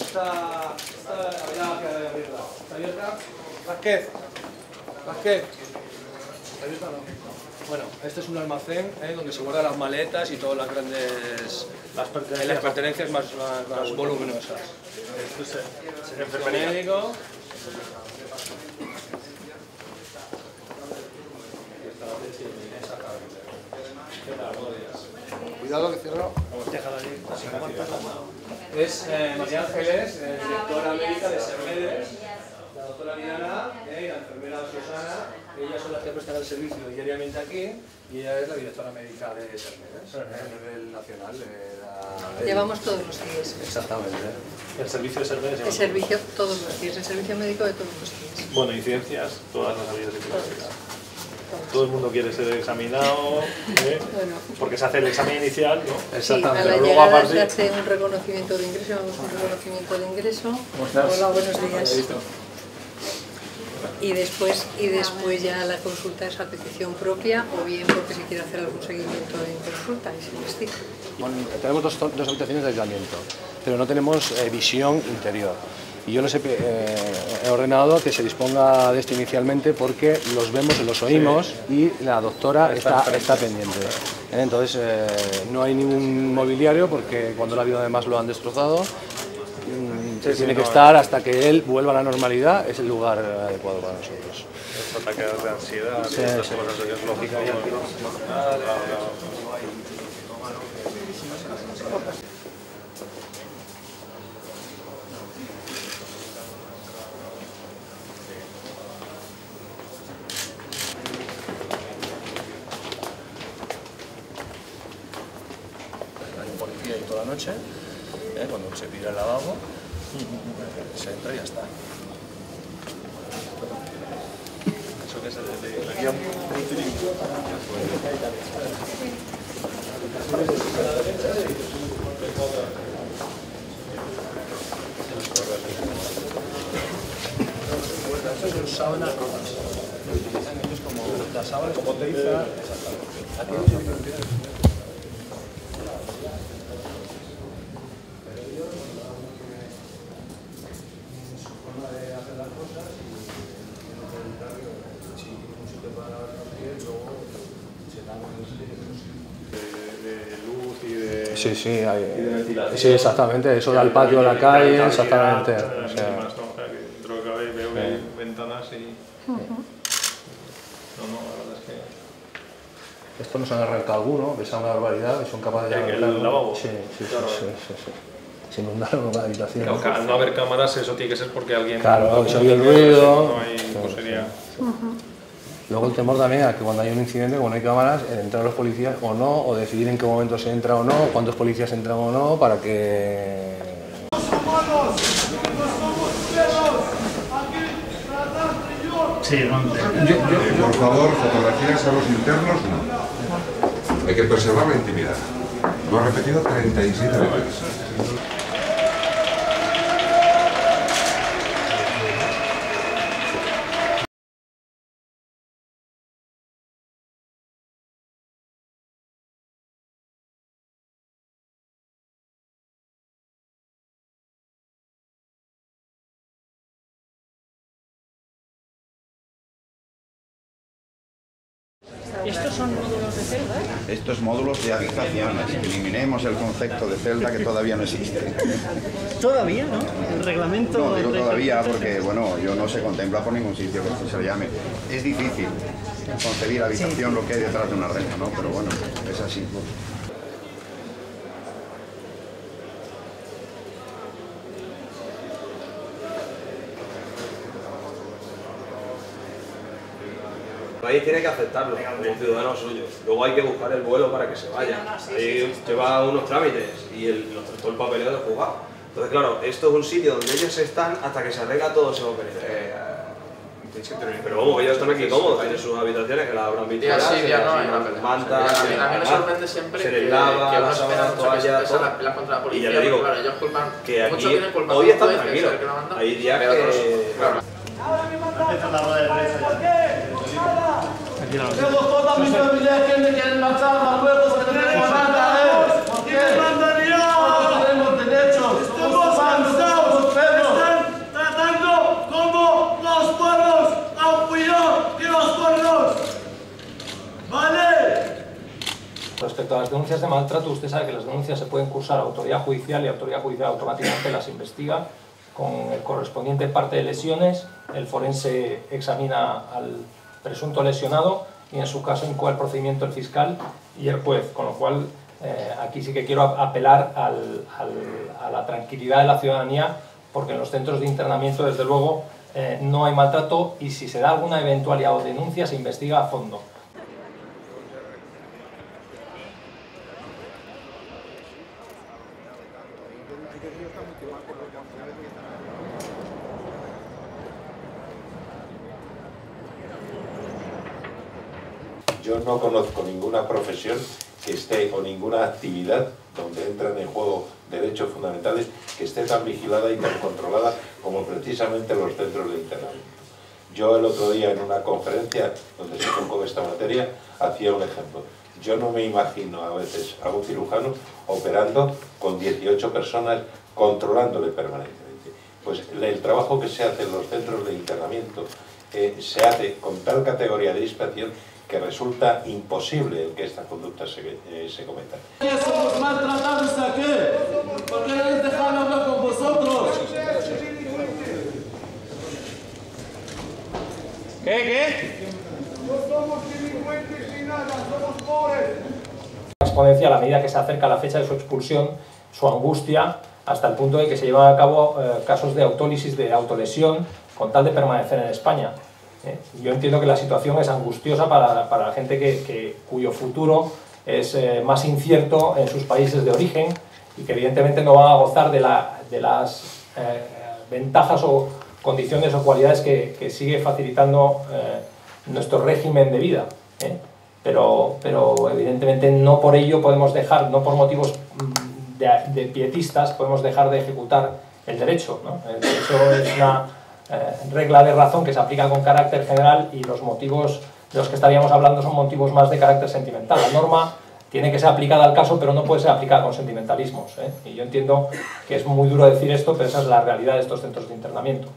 Está, está, abierta. Vázquez. Bueno, este es un almacén ¿eh? donde se guardan las maletas y todas las grandes Las pertenencias. las pertenencias más, más, más voluminosas. Esto es, es Servicio enfermería. médico. Cuidado que cierro. Es eh, María Ángeles, eh, directora médica de Sermedes, doctora Diana eh, y la enfermera Susana. Ellas son las que prestan el servicio diariamente aquí y ella es la directora médica de Sermedes eh, a nivel nacional. eh, la- Llevamos todos los días. Exactamente. El servicio de servicios. El servicio todos los días, el servicio médico de todos los días. Bueno, incidencias, todas las habidas y por haber. Todo el mundo quiere ser examinado, ¿eh? Bueno, porque se hace el examen inicial, ¿no? sí, a Exactamente. la Pero luego llegada aparte- se hace un reconocimiento de ingreso, vamos a un reconocimiento de ingreso. estás? Hola, buenos días. Y después, y después ya la consulta es a petición propia o bien porque se quiere hacer algún seguimiento en consulta y se investiga. Bueno, tenemos dos, dos habitaciones de aislamiento, pero no tenemos eh, visión interior. Y yo les he, eh, he ordenado que se disponga de esto inicialmente porque los vemos y los oímos y la doctora está, está pendiente. Entonces eh, no hay ningún mobiliario porque cuando la ha habido además lo han destrozado. Sí, tiene que no, estar hasta que él vuelva a la normalidad, es el lugar adecuado para nosotros. Los ataques de ansiedad, Sí, estas sí. cosas es lógico. policía ahí toda la noche, ¿eh? cuando se pide el lavabo, se entra y ya está. Eso que se. Estas son sábanas rojas. Lo utilizan ellos como las sábanas como utiliza. Aquí hay diferentes. De, de luz y de... Sí, sí, hay, y de ventilación. sí, exactamente, eso da al patio, a la calle, exactamente. O sea, dentro de lo que cabe veo que hay ventanas y... No, no, la verdad es que... esto nos han arrancado alguno, que es una barbaridad, y son capaces de ¿El- el lavabo? Sí, sí, sí, Claro. sí, sí, sí. Se inundaron una habitación. Claro, al no haber cámaras, eso tiene que ser porque alguien... Claro, no se oye el ruido. No hay, Sí, pues sería... Luego el temor también a que cuando hay un incidente, cuando hay cámaras, entrar los policías o no, o decidir en qué momento se entra o no, cuántos policías entran o no, para que Por favor, fotografías a los internos, no. Hay que preservar la intimidad. Lo ha repetido 37 veces. ¿Estos son módulos de celda? Estos módulos de habitaciones, eliminemos el concepto de celda que todavía no existe. Todavía, ¿no? El reglamento... No digo todavía porque, bueno, yo no se contempla por ningún sitio que esto se le llame. Es difícil concebir habitación lo que hay detrás de una reja, ¿no? Pero bueno, es así. País tiene que aceptarlo como ciudadano suyo. Luego hay que buscar el vuelo para que se vaya. Ahí lleva unos trámites y el, todo el papeleo de jugar. Entonces, claro, esto es un sitio donde ellos están hasta que se arregla todo ese papeleo. Eh, que. Pero vamos, que ellos están aquí cómodos, tienen sus habitaciones que las habrán visto. Día ya, sí, se día les no, hay papeleo. mantas, a, mí, se a mí me les sorprende siempre se que, les lava, que la uno espera sábana, mucho que toalla, se todo. las pelas contra la Y policía, ya le digo porque, claro, hoy a están juez, que Están tratando como los pueblos a cuidar de los pueblos. ¿Vale? Respecto a las denuncias de maltrato, usted sabe que las denuncias se pueden cursar a autoridad judicial y la autoridad judicial automáticamente las investiga. Con el correspondiente parte de lesiones, el forense examina al presunto lesionado y en su caso incoa el procedimiento el fiscal y el juez, con lo cual eh, aquí sí que quiero apelar a la tranquilidad de la ciudadanía porque en los centros de internamiento desde luego eh, no hay maltrato y si se da alguna eventualidad o denuncia se investiga a fondo. Yo no conozco ninguna profesión que esté o ninguna actividad donde entran en juego derechos fundamentales que esté tan vigilada y tan controlada como precisamente los centros de internamiento. Yo el otro día en una conferencia donde se tocó esta materia hacía un ejemplo. Yo no me imagino a veces a un cirujano operando con 18 personas controlándole permanentemente. Pues el trabajo que se hace en los centros de internamiento eh, se hace con tal categoría de inspección que resulta imposible el que esta conducta se, eh, se cometa. ¿Qué somos maltratados aquí? ¿Por qué no nos dejan hablar con vosotros? ¿Qué, qué? No somos delincuentes ni nada, somos pobres. exponencia a la medida que se acerca la fecha de su expulsión, su angustia, hasta el punto de que se llevan a cabo eh, casos de autólisis, de autolesión, con tal de permanecer en España. ¿Eh? Yo entiendo que la situación es angustiosa para, para la gente que, que- cuyo futuro es eh, más incierto en sus países de origen y que evidentemente no van a gozar de, la- de las eh, ventajas o condiciones o cualidades que, que sigue facilitando eh, nuestro régimen de vida. ¿eh? Pero, pero evidentemente no por ello podemos dejar, no por motivos mm, de, de pietistas, podemos dejar de ejecutar el derecho. ¿no? El derecho es una eh, regla de razón que se aplica con carácter general y los motivos de los que estaríamos hablando son motivos más de carácter sentimental. La norma tiene que ser aplicada al caso, pero no puede ser aplicada con sentimentalismos. ¿eh? Y yo entiendo que es muy duro decir esto, pero esa es la realidad de estos centros de internamiento.